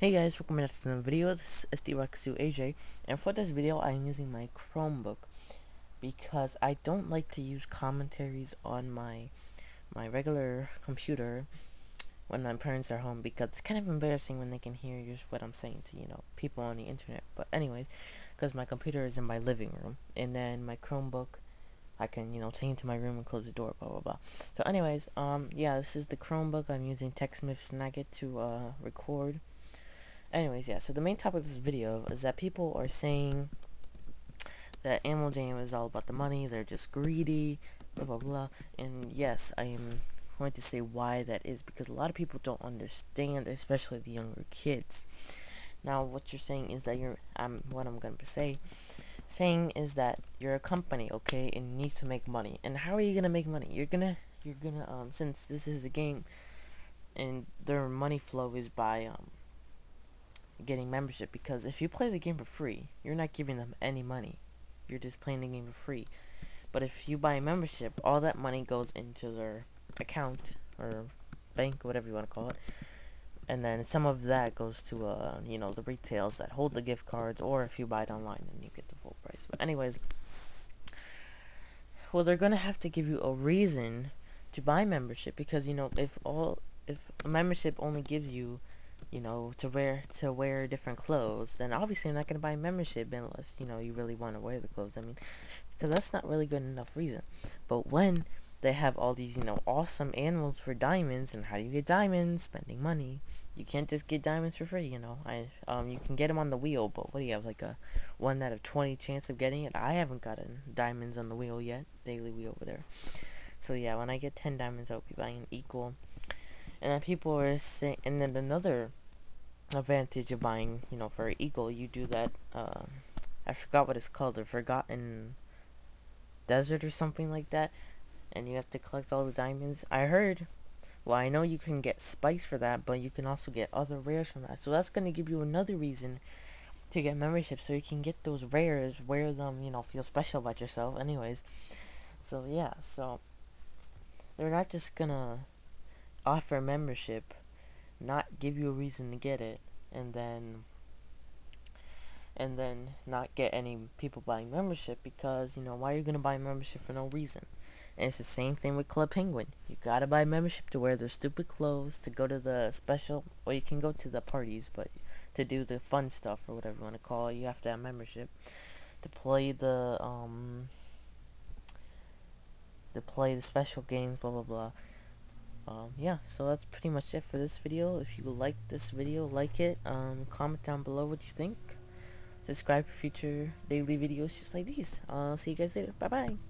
Hey guys, welcome back to another video. This is SDRocks2AJ, and for this video, I'm using my Chromebook because I don't like to use commentaries on my my regular computer when my parents are home because it's kind of embarrassing when they can hear just what I'm saying to you know people on the internet. But anyways, because my computer is in my living room, and then my Chromebook. I can, you know, take into my room and close the door, blah, blah, blah. So anyways, um, yeah, this is the Chromebook. I'm using TechSmith Snagit to, uh, record Anyways, yeah, so the main topic of this video is that people are saying that Animal Jam is all about the money, they're just greedy, blah blah blah. And yes, I am going to say why that is because a lot of people don't understand, especially the younger kids. Now, what you're saying is that you're, um, what I'm going to say, saying is that you're a company, okay, and you need to make money. And how are you going to make money? You're gonna, you're gonna, um, since this is a game, and their money flow is by, um, getting membership because if you play the game for free, you're not giving them any money. You're just playing the game for free. But if you buy a membership, all that money goes into their account or bank, whatever you want to call it. And then some of that goes to, uh, you know, the retails that hold the gift cards, or if you buy it online, then you get the full price. But anyways, well, they're gonna have to give you a reason to buy membership because you know if all if a membership only gives you you know, to wear to wear different clothes, then obviously you're not gonna buy membership unless you know you really want to wear the clothes. I mean, because that's not really good enough reason. But when they have all these you know awesome animals for diamonds, and how do you get diamonds? Spending money. You can't just get diamonds for free. You know, I um you can get them on the wheel, but what do you have like a one out of twenty chance of getting it? I haven't gotten diamonds on the wheel yet. Daily wheel over there. So yeah, when I get ten diamonds, I'll be buying an eagle. And then people are saying, and then another advantage of buying, you know, for Eagle, you do that, uh, I forgot what it's called, the Forgotten Desert or something like that, and you have to collect all the diamonds. I heard, well, I know you can get spikes for that, but you can also get other rares from that, so that's going to give you another reason to get membership, so you can get those rares, wear them, you know, feel special about yourself, anyways. So, yeah, so, they're not just gonna offer membership not give you a reason to get it and then and then not get any people buying membership because you know why are you gonna buy membership for no reason? And it's the same thing with club penguin. You gotta buy membership to wear their stupid clothes to go to the special or you can go to the parties but to do the fun stuff or whatever you want to call it you have to have membership. To play the um to play the special games blah blah blah um, yeah, so that's pretty much it for this video. If you like this video, like it, um, comment down below what you think. Subscribe for future daily videos just like these. I'll see you guys later. Bye-bye.